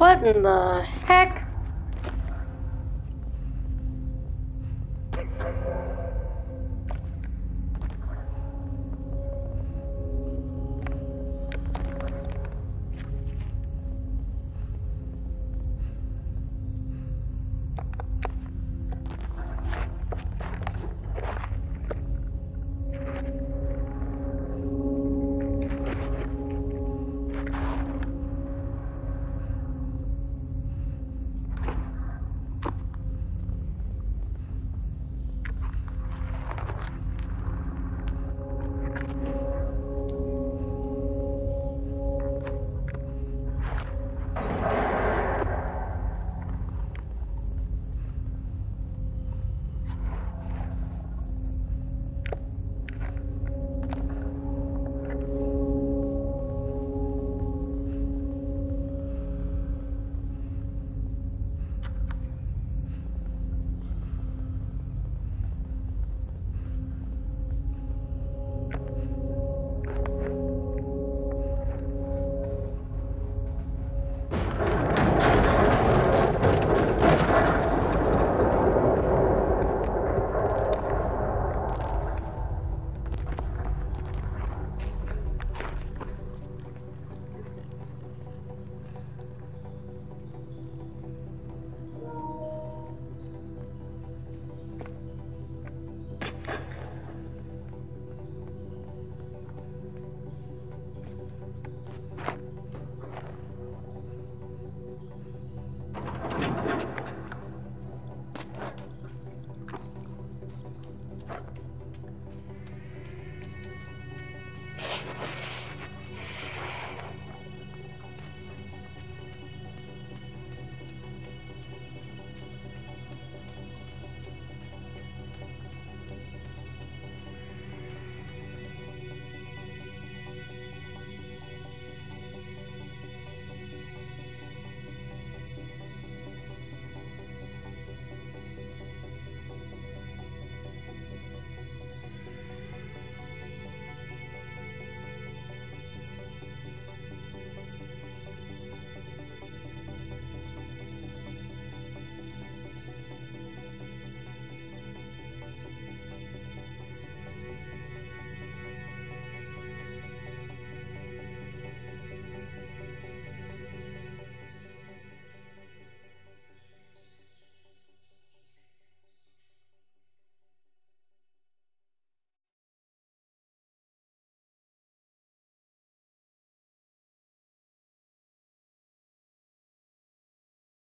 What in the heck?